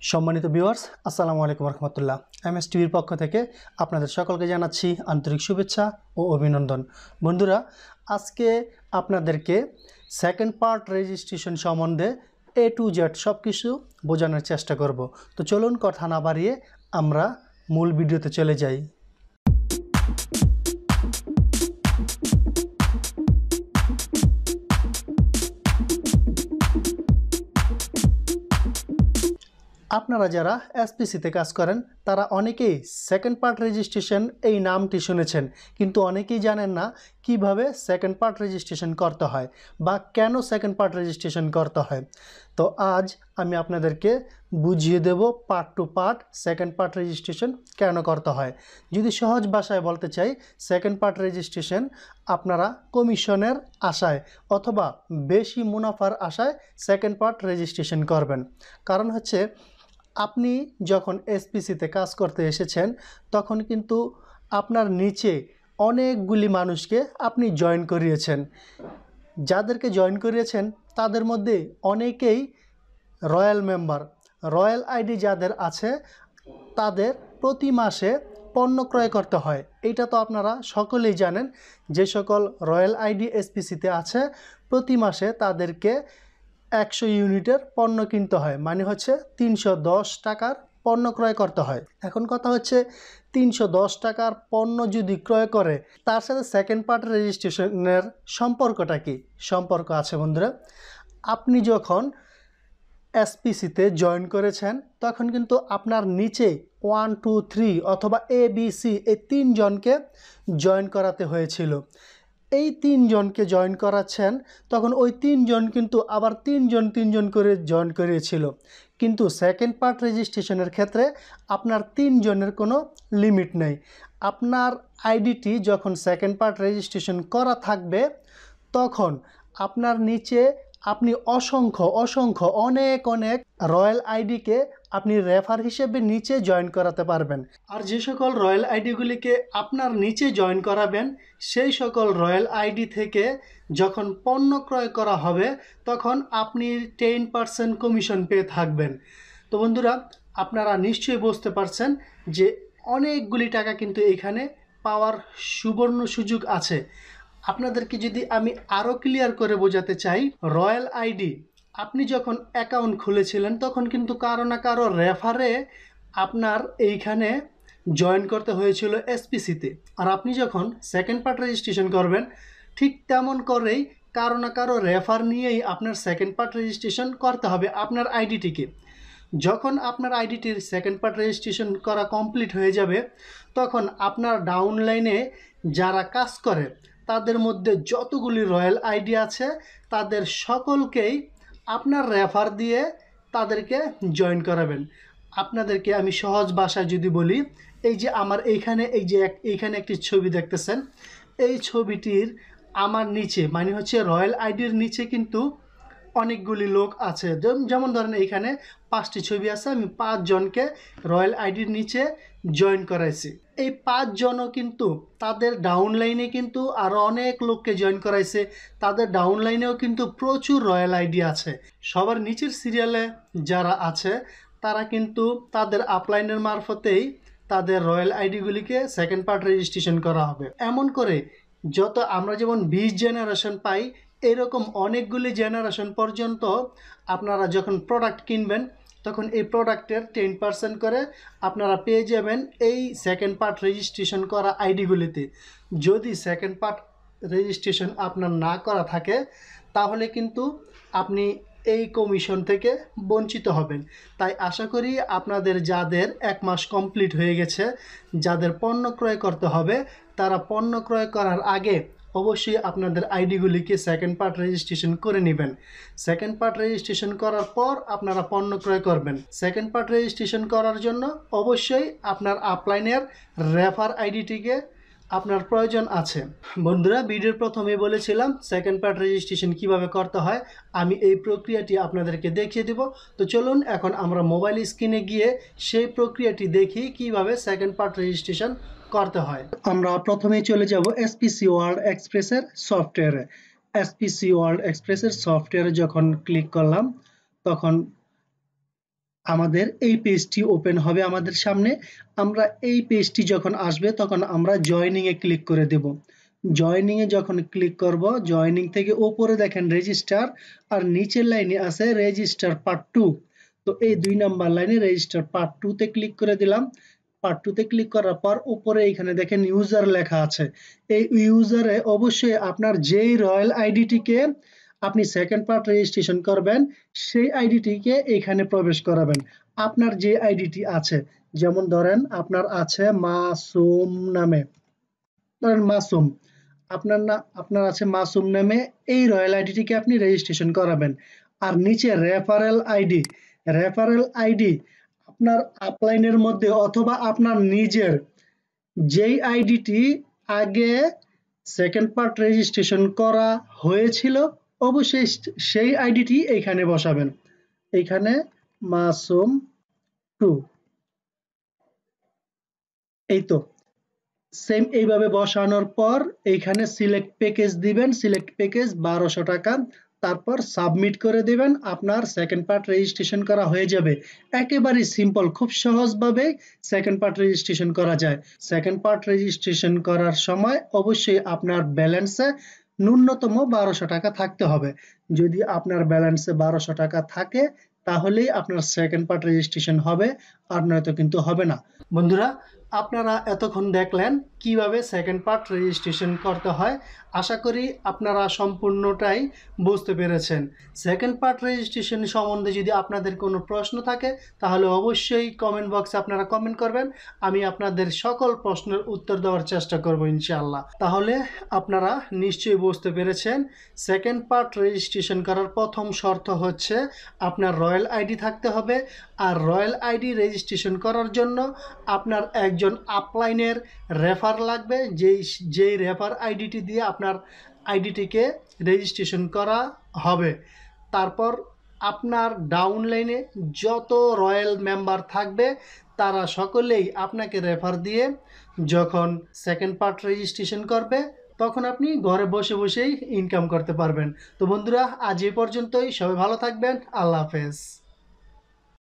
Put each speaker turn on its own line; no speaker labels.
সম্মানিত ভিউয়ার্স আসসালামু আলাইকুম রহমতুল্লাহ এম এস টিভির পক্ষ থেকে আপনাদের সকলকে জানাচ্ছি আন্তরিক শুভেচ্ছা ও অভিনন্দন। বন্ধুরা, আজকে আপনাদেরকে সেকেন্ড পার্ট রেজিস্ট্রেশন সম্বন্ধে এ টু জেড সব কিছু বোঝানোর চেষ্টা করব। তো চলুন কথা না বাড়িয়ে আমরা মূল ভিডিওতে চলে যাই। আপনারা যারা এসপিসিতে কাজ করেন, তারা অনেকেই সেকেন্ড পার্ট রেজিস্ট্রেশন এই নামটি শুনেছেন। কিন্তু অনেকেই জানেন না কীভাবে সেকেন্ড পার্ট রেজিস্ট্রেশন করতে হয় বা কেন সেকেন্ড পার্ট রেজিস্ট্রেশন করতে হয়। তো আজ আমি আপনাদেরকে বুঝিয়ে দেব part two part second part registration কেন করতে হয়। যদি সহজ ভাষায় বলতে চাই সেকেন্ড পার্ট রেজিস্ট্রেশন আপনারা কমিশনের আশায় অথবা বেশি মুনাফার আশায় সেকেন্ড পার্ট রেজিস্ট্রেশন করবেন। কারণ হচ্ছে আপনি যখন এসপিসিতে কাজ করতে এসেছেন, তখন কিন্তু আপনার নিচে অনেকগুলি মানুষকে আপনি জয়েন করিয়েছেন। যাদেরকে জয়েন করিয়েছেন, তাদের মধ্যে অনেকেই রয়্যাল মেম্বার রয়্যাল আইডি যাদের আছে, তাদের প্রতি মাসে পণ্য ক্রয় করতে হয়। এটা তো আপনারা সকলেই জানেন, যে সকল রয়্যাল আইডি এসপিসিতে আছে, প্রতি মাসে তাদেরকে একশো ইউনিটের পণ্য কিনতে হয় মানে হচ্ছে তিনশো দশ টাকার পণ্য ক্রয় করতে হয়। এখন কথা হচ্ছে তিনশো দশ টাকার পণ্য যদি ক্রয় করে, তার সাথে সেকেন্ড পার্ট রেজিস্ট্রেশনের সম্পর্কটা কি? সম্পর্ক আছে বন্ধুরা। আপনি যখন এসপিসিতে জয়েন করেছেন, তখন কিন্তু আপনার নিচে ওয়ান টু থ্রি অথবা এ বি সি এই তিনজনকে জয়েন করাতে হয়েছিল। এই তিনজনকে জয়েন করাচ্ছেন, তখন ওই তিনজন কিন্তু আবার তিনজন তিনজন করে জয়েন করিয়েছিল। কিন্তু সেকেন্ড পার্ট রেজিস্ট্রেশনের ক্ষেত্রে আপনার তিনজনের কোনো লিমিট নেই। আপনার আইডিটি যখন সেকেন্ড পার্ট রেজিস্ট্রেশন করা থাকবে, তখন আপনার নিচে আপনি অসংখ্য অসংখ্য অনেক অনেক রয়্যাল আইডিকে আপনি রেফার হিসেবে নিচে জয়েন করাতে পারবেন। আর যে সকল রয়্যাল আইডিগুলিকে আপনার নিচে জয়েন করাবেন, সেই সকল রয়্যাল আইডি থেকে যখন পণ্য ক্রয় করা হবে, তখন আপনি টেন পার্সেন্ট কমিশন পেয়ে থাকবেন। তো বন্ধুরা, আপনারা নিশ্চয়ই বুঝতে পারছেন যে অনেকগুলি টাকা কিন্তু এখানে পাওয়ার সুবর্ণ সুযোগ আছে। আপনাদেরকে যদি আমি আরও ক্লিয়ার করে বোঝাতে চাই, রয়্যাল আইডি আপনি যখন অ্যাকাউন্ট খুলেছিলেন, তখন কিন্তু কারও না কারও রেফারে আপনার এইখানে জয়েন করতে হয়েছিল এসপিসিতে আর আপনি যখন সেকেন্ড পার্ট রেজিস্ট্রেশন করবেন, ঠিক তেমন করেই কারও না কারও রেফার নিয়েই আপনার সেকেন্ড পার্ট রেজিস্ট্রেশন করতে হবে আপনার আইডিটিকে যখন আপনার আইডিটির সেকেন্ড পার্ট রেজিস্ট্রেশন করা কমপ্লিট হয়ে যাবে, তখন আপনার ডাউনলাইনে যারা কাজ করে, তাদের মধ্যে যতগুলি রয়্যাল আইডি আছে, তাদের সকলকেই আপনার রেফার দিয়ে তাদেরকে জয়েন করাবেন। আপনাদেরকে আমি সহজ ভাষায় যদি বলি, এই যে আমার এইখানে, এই যে এইখানে একটি ছবি দেখতেছেন, এই ছবিটির আমার নিচে মানে হচ্ছে রয়্যাল আইডির নিচে কিন্তু অনেকগুলি লোক আছে। যেমন ধরেন এইখানে পাঁচটি ছবি আছে, আমি পাঁচজনকে রয়্যাল আইডির নিচে জয়েন করাইছি। এই পাঁচজনও কিন্তু তাদের ডাউনলাইনে কিন্তু আরও অনেক লোককে জয়েন করাইছে। তাদের ডাউনলাইনেও কিন্তু প্রচুর রয়্যাল আইডি আছে। সবার নিচের সিরিয়ালে যারা আছে, তারা কিন্তু তাদের আপলাইনের মারফতেই তাদের রয়্যাল আইডিগুলিকে সেকেন্ড পার্ট রেজিস্ট্রেশন করা হবে। এমন করে যত আমরা যেমন বিশ জেনারেশন পাই এরকম অনেকগুলি জেনারেশন পর্যন্ত আপনারা যখন প্রোডাক্ট কিনবেন, তখন এই প্রোডাক্টের টেন পার্সেন্ট করে আপনারা পেয়ে যাবেন এই সেকেন্ড পার্ট রেজিস্ট্রেশন করা আইডিগুলিতে যদি সেকেন্ড পার্ট রেজিস্ট্রেশন আপনার না করা থাকে, তাহলে কিন্তু আপনি এই কমিশন থেকে বঞ্চিত হবেন। তাই আশা করি আপনাদের যাদের এক মাস কমপ্লিট হয়ে গেছে, যাদের পণ্য ক্রয় করতে হবে, তারা পণ্য ক্রয় করার আগে অবশ্যই আপনাদের আইডিগুলিকে সেকেন্ড পার্ট রেজিস্ট্রেশন করে নেবেন। সেকেন্ড পার্ট রেজিস্ট্রেশন করার পর আপনারা পণ্য ক্রয় করবেন। সেকেন্ড পার্ট রেজিস্ট্রেশন করার জন্য অবশ্যই আপনার আপলাইনের রেফার আইডিটিকে আপনার প্রয়োজন আছে। বন্ধুরা, ভিডিওর প্রথমে বলেছিলাম সেকেন্ড পার্ট রেজিস্ট্রেশন কীভাবে করতে হয়। আমি এই প্রক্রিয়াটি আপনাদেরকে দেখিয়ে দেব। তো চলুন, এখন আমরা মোবাইল স্ক্রিনে গিয়ে সেই প্রক্রিয়াটি দেখি কীভাবে সেকেন্ড পার্ট রেজিস্ট্রেশন করতে হয়। আমরা প্রথমেই চলে যাব এসপিসি ওয়ার্ল্ড এক্সপ্রেসের সফটওয়্যারে এসপিসি ওয়ার্ল্ড এক্সপ্রেসের সফটওয়্যারে যখন ক্লিক করলাম, তখন আমাদের এই পেজটি ওপেন হবে আমাদের সামনে। আমরা এই পেজটি যখন আসবে, তখন আমরা জয়নিং এ ক্লিক করে দেব। জয়নিং এ যখন ক্লিক করব জয়নিং থেকে উপরে দেখেন রেজিস্টার আর নিচের লাইনে আছে রেজিস্টার পার্ট টু তো এই দুই নাম্বার লাইনে রেজিস্টার পার্ট টু তে ক্লিক করে দিলাম। পার্ট টুতে ক্লিক করার পর উপরে এখানে দেখেন ইউজার লেখা আছে। এই ইউজারে অবশ্যই আপনার যেই রয়্যাল আইডিটিকে আপনি সেকেন্ড পার্ট রেজিস্ট্রেশন করবেন, সেই আইডিটিকে এখানে প্রবেশ করাবেন। আপনার যে আইডিটি আছে, যেমন ধরেন আপনার আছে মাসুম নামে। ধরেন মাসুম। আপনার না, আপনার আছে মাসুম নামে, এই রয়্যাল আইডিটিকে আপনি রেজিস্ট্রেশন করাবেন। আর নিচে রেফারেল আইডি রেফারেল আইডি আপনার আপলাইনের মধ্যে অথবা আপনার নিজের যেই আইডিটি আগে সেকেন্ড পার্ট রেজিস্ট্রেশন করা হয়েছিল, অবশ্যই সেই আইডিটি এখানে বসাবেন। এখানে মাসুম টু এই তো। সেম এইভাবে বসানোর পর এইখানে সিলেক্ট প্যাকেজ দিবেন সিলেক্ট প্যাকেজ বারোশো টাকা। তারপর সাবমিট করে দেবেন, আপনার সেকেন্ড পার্ট রেজিস্ট্রেশন করা হয়ে যাবে। একেবারেই সিম্পল খুব সহজভাবে সেকেন্ড পার্ট রেজিস্ট্রেশন করা যায়। সেকেন্ড পার্ট রেজিস্ট্রেশন করার সময় অবশ্যই আপনার ব্যালেন্সে ন্যূনতম বারোশো টাকা থাকতে হবে। যদি আপনার ব্যালেন্সে বারোশো টাকা থাকে, তাহলেই আপনার সেকেন্ড পার্ট রেজিস্ট্রেশন হবে, আর নয়তো কিন্তু হবে না। বন্ধুরা আপনারা এতক্ষণ দেখলেন কীভাবে সেকেন্ড পার্ট রেজিস্ট্রেশন করতে হয়। আশা করি আপনারা সম্পূর্ণটাই বুঝতে পেরেছেন। সেকেন্ড পার্ট রেজিস্ট্রেশন সম্বন্ধে যদি আপনাদের কোনো প্রশ্ন থাকে, তাহলে অবশ্যই কমেন্ট বক্সে আপনারা কমেন্ট করবেন। আমি আপনাদের সকল প্রশ্নের উত্তর দেওয়ার চেষ্টা করব ইনশাআল্লাহ। তাহলে আপনারা নিশ্চয়ই বুঝতে পেরেছেন সেকেন্ড পার্ট রেজিস্ট্রেশন করার প্রথম শর্ত হচ্ছে আপনার রয়্যাল আইডি থাকতে হবে। আর রয়্যাল আইডি রেজিস্ট্রেশন করার জন্য আপনার একজন আপলাইনের রেফার লাগবে, যেই যেই রেফার আইডিটি দিয়ে আপনার আইডিটিকে রেজিস্ট্রেশন করা হবে। তারপর আপনার ডাউনলাইনে যত রয়্যাল মেম্বার থাকবে, তারা সকলেই আপনাকে রেফার দিয়ে যখন সেকেন্ড পার্ট রেজিস্ট্রেশন করবে, তখন আপনি ঘরে বসে বসেই ইনকাম করতে পারবেন। তো বন্ধুরা, আজ এ পর্যন্তই। সবাই ভালো থাকবেন। আল্লাহ হাফেজ।